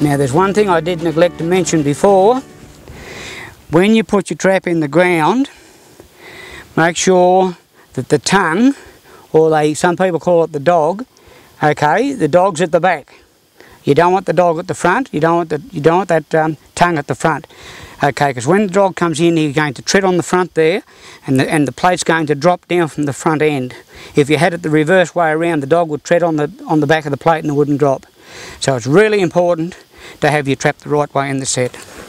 Now there's one thing I did neglect to mention before. When you put your trap in the ground, make sure that the tongue, or they some people call it the dog, okay, the dog's at the back. You don't want the dog at the front. You don't want the you don't want that um, tongue at the front. Okay, because when the dog comes in, you're going to tread on the front there, and the and the plate's going to drop down from the front end. If you had it the reverse way around, the dog would tread on the on the back of the plate and it wouldn't drop. So it's really important to have your trap the right way in the set.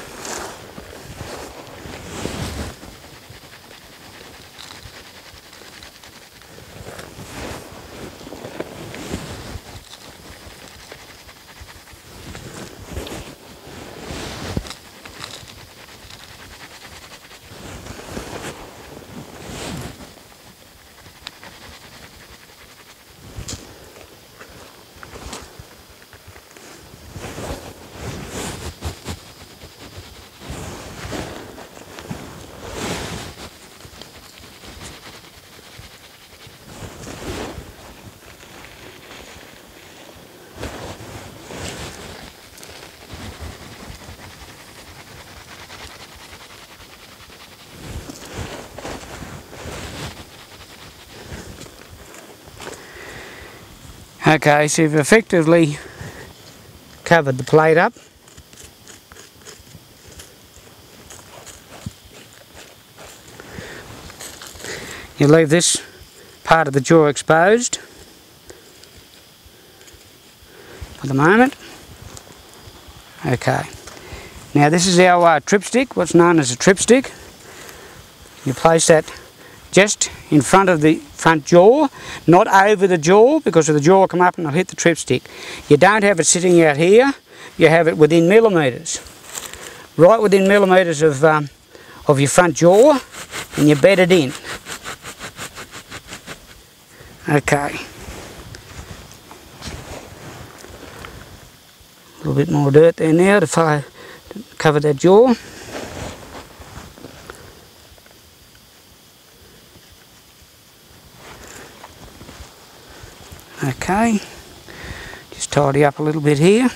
Okay, so you've effectively covered the plate up. You leave this part of the jaw exposed for the moment. Okay, now this is our uh, tripstick, what's known as a tripstick. You place that just in front of the front jaw, not over the jaw because if the jaw will come up and it'll hit the tripstick. You don't have it sitting out here, you have it within millimetres. Right within millimetres of, um, of your front jaw and you bed it in. Okay. A little bit more dirt there now to cover that jaw. Okay, just tidy up a little bit here.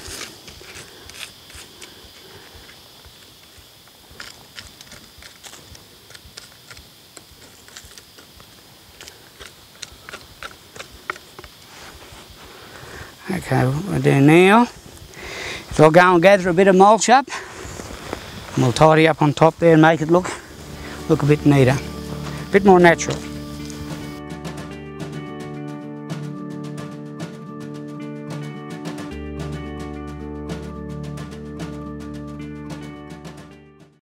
Okay, what we're doing now is I'll go and gather a bit of mulch up and we'll tidy up on top there and make it look look a bit neater, a bit more natural.